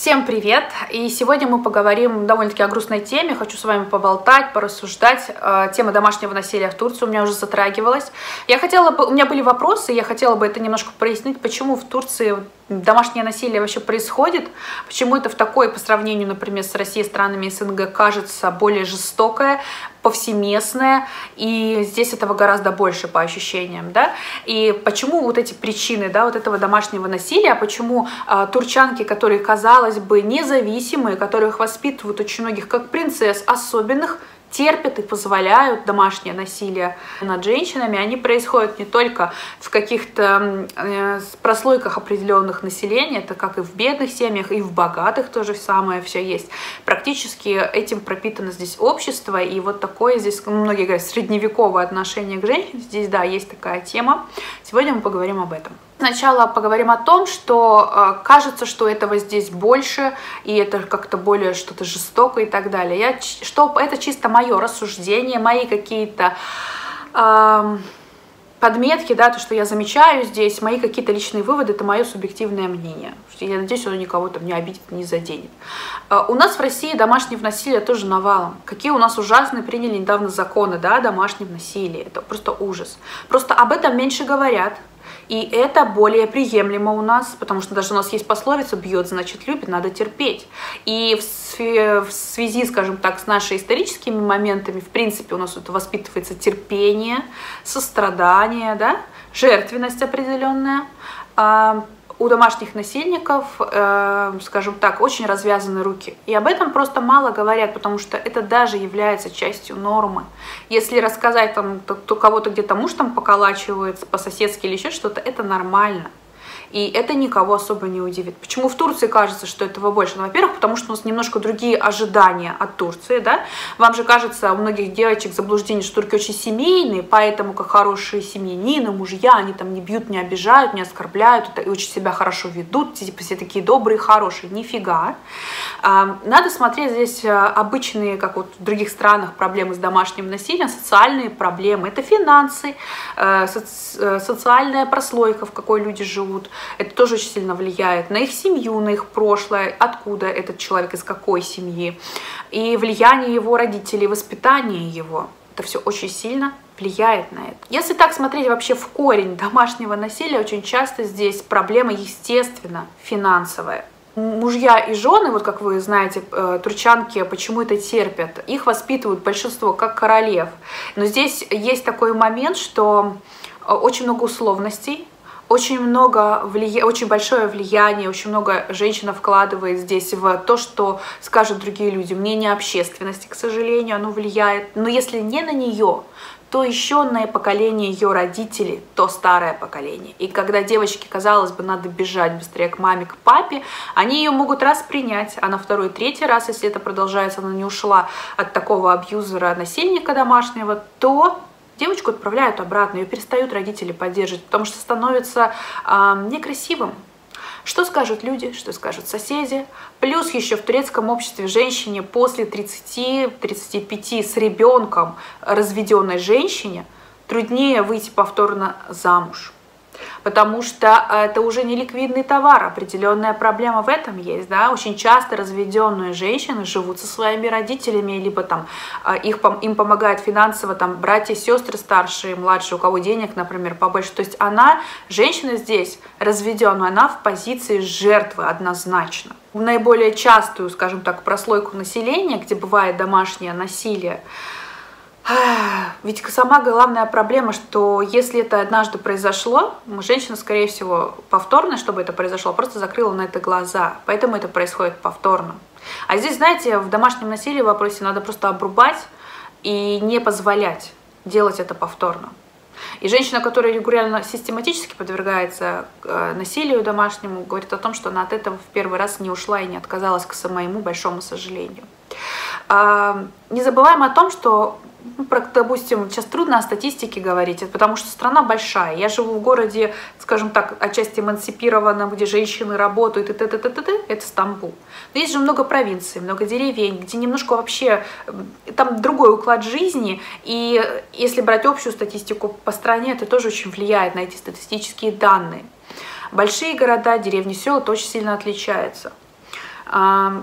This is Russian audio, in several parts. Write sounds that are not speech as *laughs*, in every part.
Всем привет! И сегодня мы поговорим довольно-таки о грустной теме. Хочу с вами поболтать, порассуждать. Э, тема домашнего насилия в Турции у меня уже затрагивалась. Я хотела бы, у меня были вопросы, я хотела бы это немножко прояснить, почему в Турции домашнее насилие вообще происходит, почему это в такой, по сравнению, например, с Россией, странами СНГ, кажется более жестокое, повсеместное, и здесь этого гораздо больше по ощущениям, да, и почему вот эти причины, да, вот этого домашнего насилия, почему э, турчанки, которые, казалось бы, независимые, которых воспитывают очень многих как принцесс, особенных, терпят и позволяют домашнее насилие над женщинами, они происходят не только в каких-то э, прослойках определенных населения, это как и в бедных семьях, и в богатых тоже самое все есть. Практически этим пропитано здесь общество, и вот такое здесь, ну, многие говорят, средневековое отношение к женщине, здесь, да, есть такая тема. Сегодня мы поговорим об этом. Сначала поговорим о том, что э, кажется, что этого здесь больше, и это как-то более что-то жестокое и так далее. Я, что, это чисто мое рассуждение, мои какие-то э, подметки, да, то, что я замечаю здесь, мои какие-то личные выводы, это мое субъективное мнение. Я надеюсь, оно никого там не обидит, не заденет. Э, у нас в России домашнее насилие тоже навалом. Какие у нас ужасные приняли недавно законы, да, о домашнем насилии. Это просто ужас. Просто об этом меньше говорят, и это более приемлемо у нас, потому что даже у нас есть пословица «бьет, значит любит, надо терпеть». И в связи, скажем так, с нашими историческими моментами, в принципе, у нас это воспитывается терпение, сострадание, да, жертвенность определенная, а, у домашних насильников, э, скажем так, очень развязаны руки. И об этом просто мало говорят, потому что это даже является частью нормы. Если рассказать, там, то кого-то где-то муж там поколачивается по-соседски или еще что-то, это нормально. И это никого особо не удивит. Почему в Турции кажется, что этого больше? Ну, во-первых, потому что у нас немножко другие ожидания от Турции, да? Вам же кажется, у многих девочек заблуждение, что турки очень семейные, поэтому как хорошие семьянины, мужья, они там не бьют, не обижают, не оскорбляют, и очень себя хорошо ведут, типа все такие добрые, хорошие. Нифига. А, надо смотреть здесь э, обычные, как вот в других странах, проблемы с домашним насилием, социальные проблемы. Это финансы, э, э, социальная прослойка, в какой люди живут, это тоже очень сильно влияет на их семью, на их прошлое, откуда этот человек, из какой семьи, и влияние его родителей, воспитание его. Это все очень сильно влияет на это. Если так смотреть вообще в корень домашнего насилия, очень часто здесь проблема, естественно, финансовая мужья и жены, вот как вы знаете, э, турчанки почему это терпят, их воспитывают большинство как королев. Но здесь есть такой момент, что э, очень много условностей, очень много влия... очень большое влияние, очень много женщина вкладывает здесь в то, что скажут другие люди. Мнение общественности, к сожалению, оно влияет. Но если не на нее, то еще на поколение ее родителей, то старое поколение. И когда девочке, казалось бы, надо бежать быстрее к маме, к папе, они ее могут раз принять, а на второй, третий раз, если это продолжается, она не ушла от такого абьюзера, насильника домашнего, то девочку отправляют обратно, ее перестают родители поддерживать, потому что становится э, некрасивым. Что скажут люди, что скажут соседи. Плюс еще в турецком обществе женщине после 30-35 с ребенком разведенной женщине труднее выйти повторно замуж потому что это уже не ликвидный товар, определенная проблема в этом есть, да, очень часто разведенные женщины живут со своими родителями, либо там а, их, им помогают финансово там братья, сестры старшие, младшие, у кого денег, например, побольше, то есть она, женщина здесь разведенная, она в позиции жертвы однозначно. Наиболее частую, скажем так, прослойку населения, где бывает домашнее насилие, ведь сама главная проблема, что если это однажды произошло, женщина, скорее всего, повторно, чтобы это произошло, просто закрыла на это глаза. Поэтому это происходит повторно. А здесь, знаете, в домашнем насилии в вопросе надо просто обрубать и не позволять делать это повторно. И женщина, которая регулярно систематически подвергается э, насилию домашнему, говорит о том, что она от этого в первый раз не ушла и не отказалась к моему большому сожалению. Не забываем о том, что допустим, сейчас трудно о статистике говорить, потому что страна большая. Я живу в городе, скажем так, отчасти эмансипированном, где женщины работают, и т -т -т -т -т, это Стамбул. Но есть же много провинций, много деревень, где немножко вообще, там другой уклад жизни, и если брать общую статистику по стране, это тоже очень влияет на эти статистические данные. Большие города, деревни, села, это очень сильно отличается.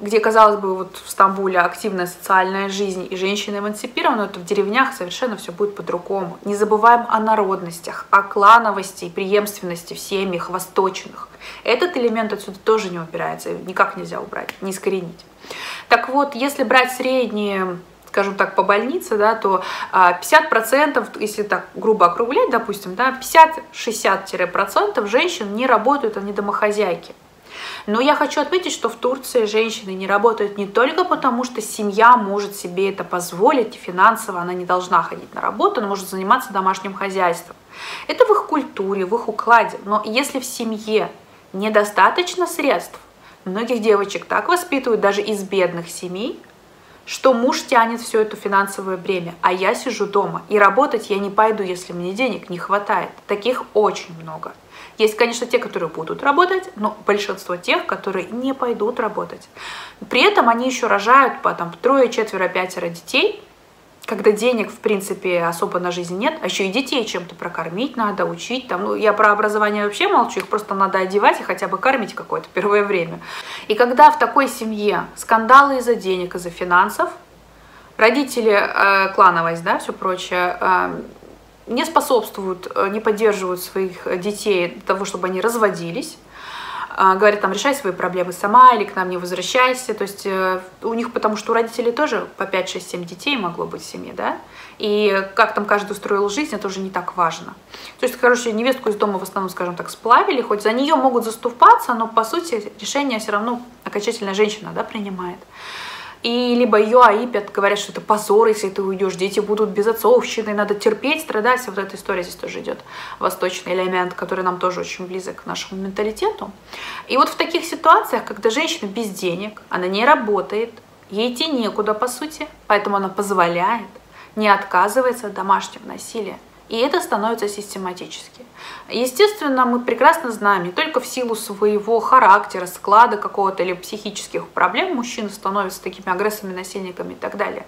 Где, казалось бы, вот в Стамбуле активная социальная жизнь и женщины эмансипированы, то в деревнях совершенно все будет по-другому. Не забываем о народностях, о клановости и преемственности в семьях восточных. Этот элемент отсюда тоже не убирается, никак нельзя убрать, не искоренить. Так вот, если брать средние скажем так, по больнице, да, то 50%, а, если так грубо округлять, допустим, да, 50-60% женщин не работают, они домохозяйки. Но я хочу отметить, что в Турции женщины не работают не только потому, что семья может себе это позволить, финансово она не должна ходить на работу, она может заниматься домашним хозяйством. Это в их культуре, в их укладе. Но если в семье недостаточно средств, многих девочек так воспитывают даже из бедных семей, что муж тянет все это финансовое бремя, а я сижу дома. И работать я не пойду, если мне денег не хватает. Таких очень много. Есть, конечно, те, которые будут работать, но большинство тех, которые не пойдут работать. При этом они еще рожают по там, трое, четверо, пятеро детей, когда денег, в принципе, особо на жизнь нет, а еще и детей чем-то прокормить надо, учить. Там, ну, я про образование вообще молчу, их просто надо одевать и хотя бы кормить какое-то *laughs* первое время. И когда в такой семье скандалы из-за денег, из-за финансов, родители, э, клановость, да, все прочее, э, не способствуют, э, не поддерживают своих детей для того, чтобы они разводились, а, говорят, там, решай свои проблемы сама или к нам не возвращайся. То есть э, у них, потому что у родителей тоже по 5, 6, 7 детей могло быть в семье, да? И как там каждый устроил жизнь, это уже не так важно. То есть, короче, невестку из дома в основном, скажем так, сплавили, хоть за нее могут заступаться, но по сути решение все равно окончательная женщина, да, принимает. И либо ее аипят, говорят, что это позор, если ты уйдешь, дети будут без отцовщины, надо терпеть, страдать. Вот эта история здесь тоже идет. Восточный элемент, который нам тоже очень близок к нашему менталитету. И вот в таких ситуациях, когда женщина без денег, она не работает, ей идти некуда, по сути, поэтому она позволяет, не отказывается от домашнего насилия. И это становится систематически. Естественно, мы прекрасно знаем, не только в силу своего характера, склада какого-то или психических проблем мужчины становятся такими агрессорами, насильниками и так далее.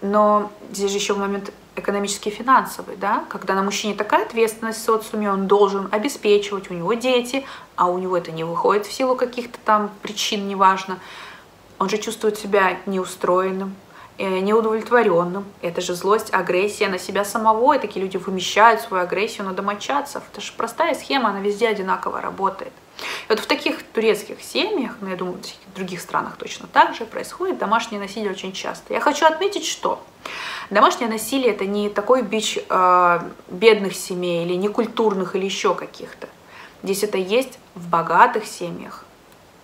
Но здесь же еще момент экономический финансовый, да, когда на мужчине такая ответственность в социуме, он должен обеспечивать, у него дети, а у него это не выходит в силу каких-то там причин, неважно. Он же чувствует себя неустроенным, неудовлетворенным. Это же злость, агрессия на себя самого, и такие люди вымещают свою агрессию на домочадцев. Это же простая схема, она везде одинаково работает. И вот в таких турецких семьях, ну, я думаю, в других странах точно так же происходит домашнее насилие очень часто. Я хочу отметить, что домашнее насилие это не такой бич э, бедных семей или некультурных или еще каких-то. Здесь это есть в богатых семьях,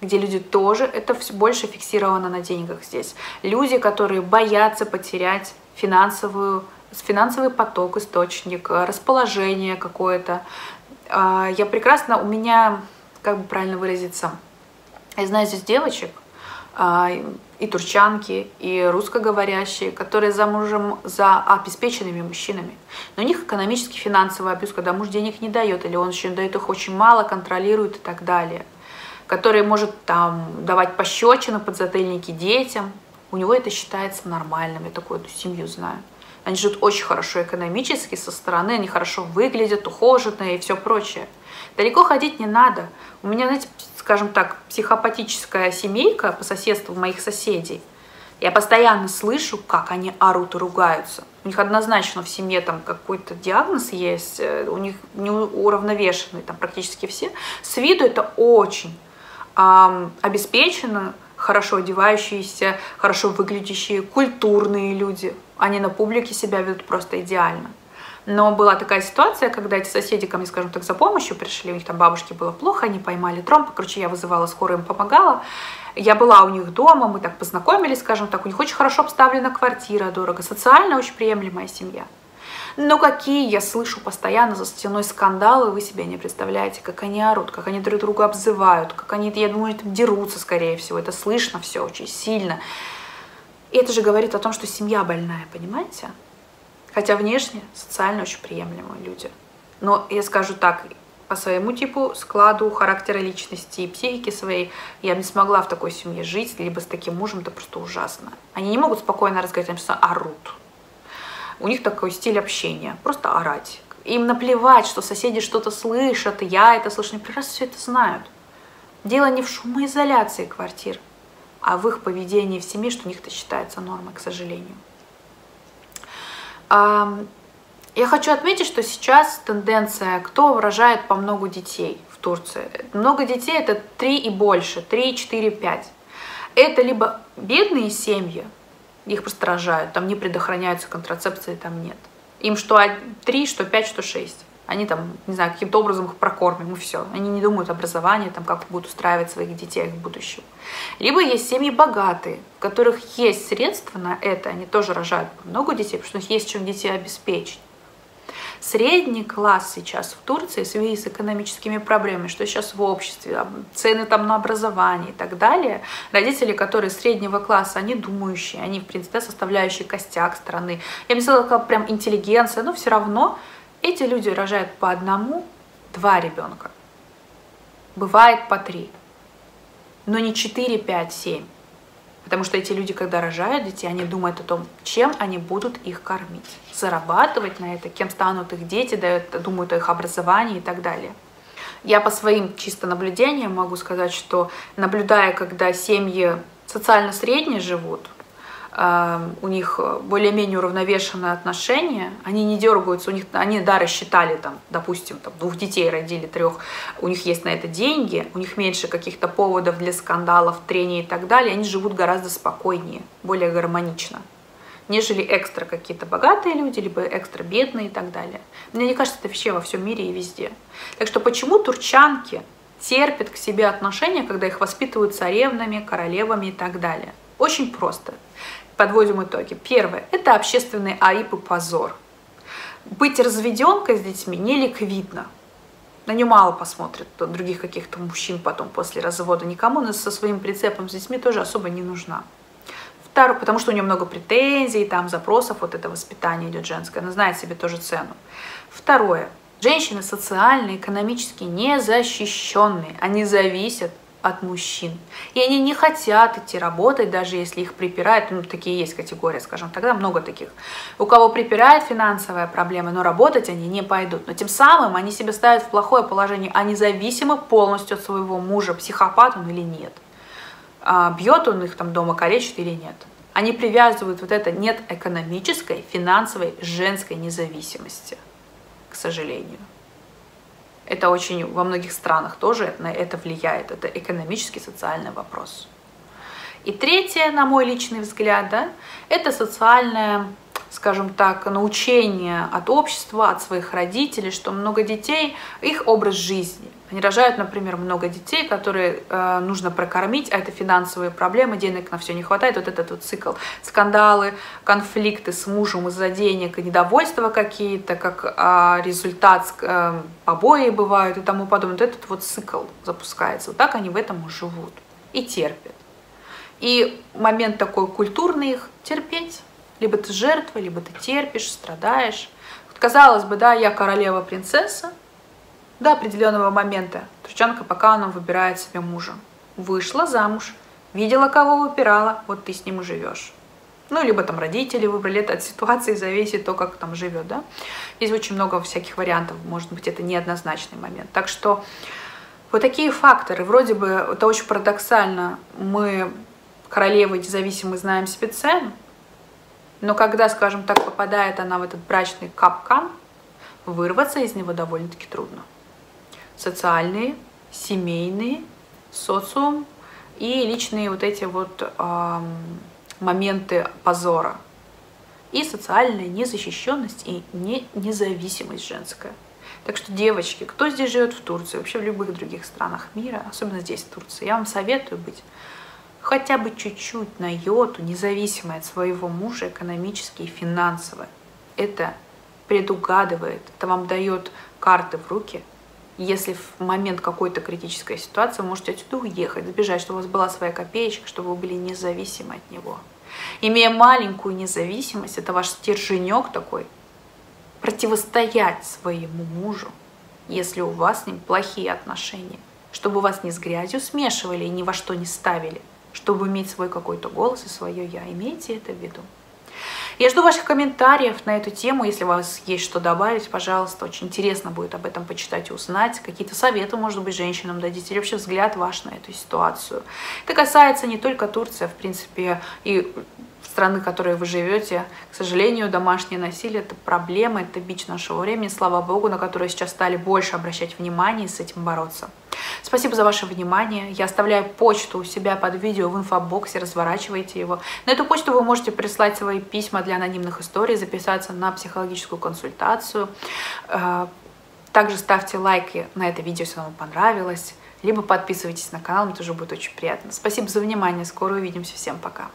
где люди тоже, это все больше фиксировано на деньгах здесь. Люди, которые боятся потерять финансовую, финансовый поток, источник, расположение какое-то. А, я прекрасно, у меня, как бы правильно выразиться, я знаю здесь девочек, а, и турчанки, и русскоговорящие, которые замужем за обеспеченными мужчинами. Но у них экономический финансовый абьюз, когда муж денег не дает, или он еще дает их очень мало, контролирует и так далее – который может там давать пощечины, подзатыльники детям. У него это считается нормальным. Я такую эту семью знаю. Они живут очень хорошо экономически, со стороны они хорошо выглядят, ухоженные и все прочее. Далеко ходить не надо. У меня, знаете, скажем так, психопатическая семейка по соседству моих соседей. Я постоянно слышу, как они орут и ругаются. У них однозначно в семье там какой-то диагноз есть, э, у них неуравновешенный там практически все. С виду это очень обеспечены, хорошо одевающиеся, хорошо выглядящие, культурные люди. Они на публике себя ведут просто идеально. Но была такая ситуация, когда эти соседи ко мне, скажем так, за помощью пришли, у них там бабушке было плохо, они поймали тромб, короче, я вызывала скорую, им помогала. Я была у них дома, мы так познакомились, скажем так, у них очень хорошо обставлена квартира, дорого, социально очень приемлемая семья. Но какие я слышу постоянно за стеной скандалы, вы себе не представляете, как они орут, как они друг друга обзывают, как они, я думаю, там дерутся, скорее всего. Это слышно все очень сильно. И это же говорит о том, что семья больная, понимаете? Хотя внешне социально очень приемлемые люди. Но я скажу так, по своему типу, складу, характера личности и психики своей, я не смогла в такой семье жить, либо с таким мужем, это просто ужасно. Они не могут спокойно разговаривать, они просто орут. У них такой стиль общения, просто орать. Им наплевать, что соседи что-то слышат, я это слышу, они прекрасно все это знают. Дело не в шумоизоляции квартир. а в их поведении в семье, что у них это считается нормой, к сожалению. Я хочу отметить, что сейчас тенденция, кто рожает по много детей в Турции. Много детей это 3 и больше, 3, 4, 5. Это либо бедные семьи, их просто рожают, там не предохраняются контрацепции, там нет. Им что 3, что 5, что 6. Они там, не знаю, каким-то образом их прокормим, и все. Они не думают образование, там, как будут устраивать своих детей в будущем. Либо есть семьи богатые, в которых есть средства на это, они тоже рожают много детей, потому что у них есть чем детей обеспечить. Средний класс сейчас в Турции в связи с экономическими проблемами, что сейчас в обществе, цены там на образование и так далее, родители, которые среднего класса, они думающие, они, в принципе, составляющие костяк страны. Я бы не сказала, прям интеллигенция, но все равно эти люди рожают по одному, два ребенка. Бывает по три. Но не четыре, пять, семь. Потому что эти люди, когда рожают детей, они думают о том, чем они будут их кормить, зарабатывать на это, кем станут их дети, думают о их образовании и так далее. Я по своим чисто наблюдениям могу сказать, что наблюдая, когда семьи социально средние живут, у них более-менее уравновешенные отношения, они не дергаются, у них, они, да, рассчитали, там, допустим, там, двух детей родили, трех, у них есть на это деньги, у них меньше каких-то поводов для скандалов, трений и так далее, они живут гораздо спокойнее, более гармонично, нежели экстра какие-то богатые люди, либо экстра бедные и так далее. Мне кажется, это вообще во всем мире и везде. Так что почему турчанки терпят к себе отношения, когда их воспитывают царевнами, королевами и так далее? Очень просто подводим итоги. Первое – это общественный аип и позор. Быть разведенкой с детьми не ликвидно. На нее мало посмотрят других каких-то мужчин потом после развода. Никому она со своим прицепом с детьми тоже особо не нужна. Второе, потому что у нее много претензий, там запросов, вот это воспитание идет женское, она знает себе тоже цену. Второе. Женщины социально, экономически незащищенные, они зависят от мужчин. И они не хотят идти работать, даже если их припирают, ну, такие есть категории, скажем, тогда много таких. У кого припирает финансовая проблема, но работать они не пойдут. Но тем самым они себя ставят в плохое положение, они зависимы полностью от своего мужа, психопат он или нет. А, бьет он их там дома, калечит или нет. Они привязывают вот это нет экономической, финансовой, женской независимости, к сожалению. Это очень во многих странах тоже на это влияет. Это экономический, социальный вопрос. И третье, на мой личный взгляд, да, это социальное, скажем так, научение от общества, от своих родителей, что много детей, их образ жизни – они рожают, например, много детей, которые э, нужно прокормить, а это финансовые проблемы, денег на все не хватает. Вот этот вот цикл. Скандалы, конфликты с мужем из-за денег, недовольства какие-то, как э, результат э, побои бывают и тому подобное. Вот этот вот цикл запускается. Вот так они в этом живут и терпят. И момент такой культурный их терпеть. Либо ты жертва, либо ты терпишь, страдаешь. Казалось бы, да, я королева-принцесса, до определенного момента турчанка она выбирает себе мужа. Вышла замуж, видела, кого выбирала, вот ты с ним и живешь. Ну, либо там родители выбрали, это от ситуации зависит то, как там живет, да. Здесь очень много всяких вариантов, может быть, это неоднозначный момент. Так что вот такие факторы, вроде бы, это очень парадоксально, мы, королевы независимые, знаем себе цену, но когда, скажем так, попадает она в этот брачный капкан, вырваться из него довольно-таки трудно социальные, семейные, социум и личные вот эти вот э, моменты позора. И социальная незащищенность и не независимость женская. Так что, девочки, кто здесь живет в Турции, вообще в любых других странах мира, особенно здесь, в Турции, я вам советую быть хотя бы чуть-чуть на йоту, независимой от своего мужа экономически и финансово. Это предугадывает, это вам дает карты в руки, если в момент какой-то критической ситуации вы можете отсюда уехать, сбежать, чтобы у вас была своя копеечка, чтобы вы были независимы от него. Имея маленькую независимость, это ваш стерженек такой, противостоять своему мужу, если у вас с ним плохие отношения, чтобы вас не с грязью смешивали и ни во что не ставили, чтобы иметь свой какой-то голос и свое «я». Имейте это в виду. Я жду ваших комментариев на эту тему, если у вас есть что добавить, пожалуйста. Очень интересно будет об этом почитать и узнать. Какие-то советы, может быть, женщинам дадите, или вообще взгляд ваш на эту ситуацию. Это касается не только Турции, а в принципе и страны, в которой вы живете. К сожалению, домашнее насилие – это проблема, это бич нашего времени, слава богу, на которую сейчас стали больше обращать внимание и с этим бороться. Спасибо за ваше внимание. Я оставляю почту у себя под видео в инфобоксе, разворачивайте его. На эту почту вы можете прислать свои письма для анонимных историй, записаться на психологическую консультацию. Э, также ставьте лайки на это видео, если вам понравилось. Либо подписывайтесь на канал, мне тоже будет очень приятно. Спасибо за внимание, скоро увидимся, всем пока.